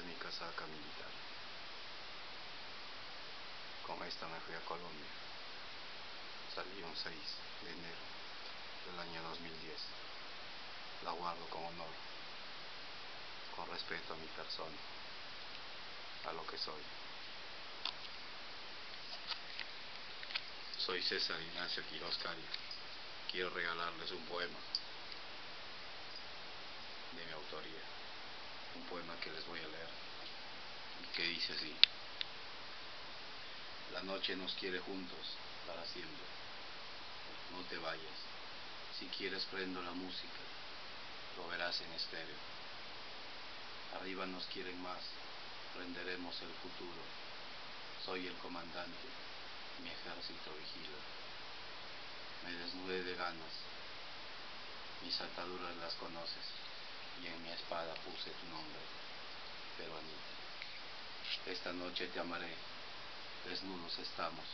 casaca militar. Con esta me fui a Colombia. Salí un 6 de enero del año 2010. La guardo con honor, con respeto a mi persona, a lo que soy. Soy César Ignacio Quiroz Quiero regalarles un poema de mi autoría. Un poema que les voy a leer que dice así. La noche nos quiere juntos para siempre. No te vayas. Si quieres prendo la música. Lo verás en estéreo. Arriba nos quieren más. Prenderemos el futuro. Soy el comandante. Mi ejército vigila. Me desnudé de ganas. Mis ataduras las conoces y en mi espada puse tu nombre, pero Anita, esta noche te amaré, desnudos estamos,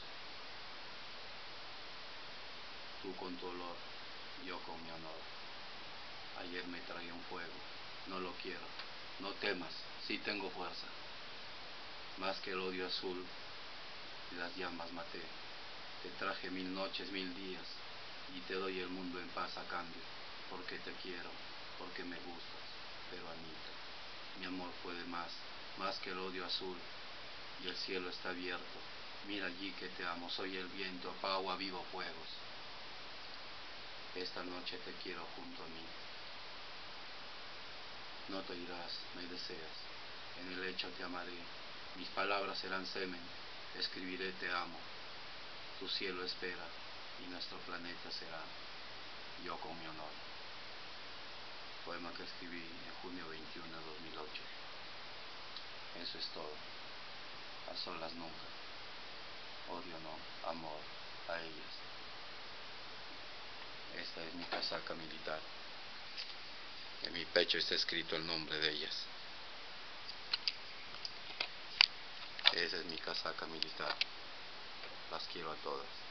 tú con tu olor, yo con mi honor. Ayer me traía un fuego, no lo quiero, no temas, sí tengo fuerza, más que el odio azul las llamas maté. Te traje mil noches, mil días, y te doy el mundo en paz a cambio, porque te quiero pero Anita, mi amor puede más, más que el odio azul, y el cielo está abierto. Mira allí que te amo, soy el viento, apago a vivo fuegos. Esta noche te quiero junto a mí. No te irás, me deseas, en el hecho te amaré, mis palabras serán semen, escribiré te amo, tu cielo espera y nuestro planeta será yo con mi honor poema que escribí en junio 21 de 2008. Eso es todo. A solas nunca. Odio no, amor a ellas. Esta es mi casaca militar. En mi pecho está escrito el nombre de ellas. Esa es mi casaca militar. Las quiero a todas.